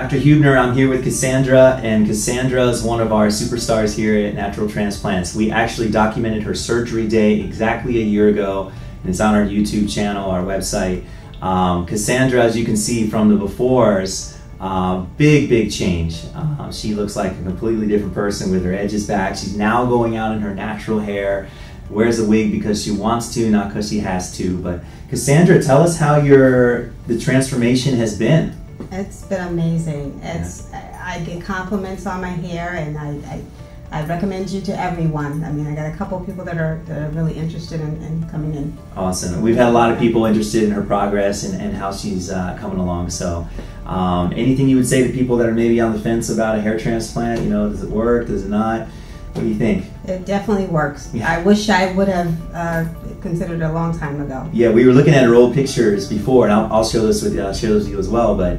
Dr. Huebner, I'm here with Cassandra, and Cassandra is one of our superstars here at Natural Transplants. We actually documented her surgery day exactly a year ago, and it's on our YouTube channel, our website. Um, Cassandra, as you can see from the befores, uh, big, big change. Uh, she looks like a completely different person with her edges back. She's now going out in her natural hair, wears a wig because she wants to, not because she has to. But Cassandra, tell us how your the transformation has been. It's been amazing. It's I, I get compliments on my hair, and I, I, I recommend you to everyone. I mean, I got a couple people that are that are really interested in, in coming in. Awesome. We've had a lot of people interested in her progress and, and how she's uh, coming along. So, um, anything you would say to people that are maybe on the fence about a hair transplant? You know, does it work? Does it not? What do you think? It definitely works. Yeah. I wish I would have uh, considered a long time ago. Yeah, we were looking at her old pictures before, and I'll, I'll show this with you. I'll share those with you as well. But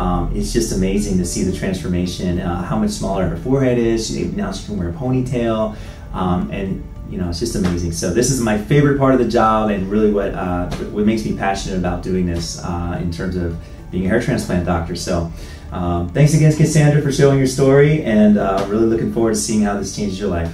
um, it's just amazing to see the transformation. Uh, how much smaller her forehead is. She, now she can wear a ponytail, um, and you know it's just amazing. So this is my favorite part of the job, and really what uh, what makes me passionate about doing this uh, in terms of being a hair transplant doctor. So. Um, thanks again, Cassandra, for showing your story, and uh, really looking forward to seeing how this changes your life.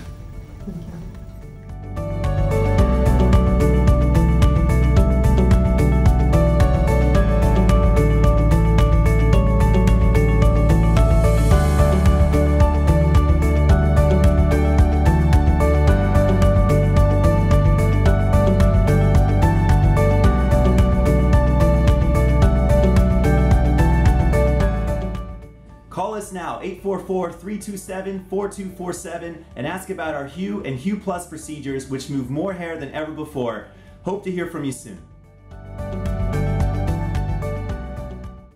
Us now, 844-327-4247, and ask about our Hue and Hue Plus procedures, which move more hair than ever before. Hope to hear from you soon.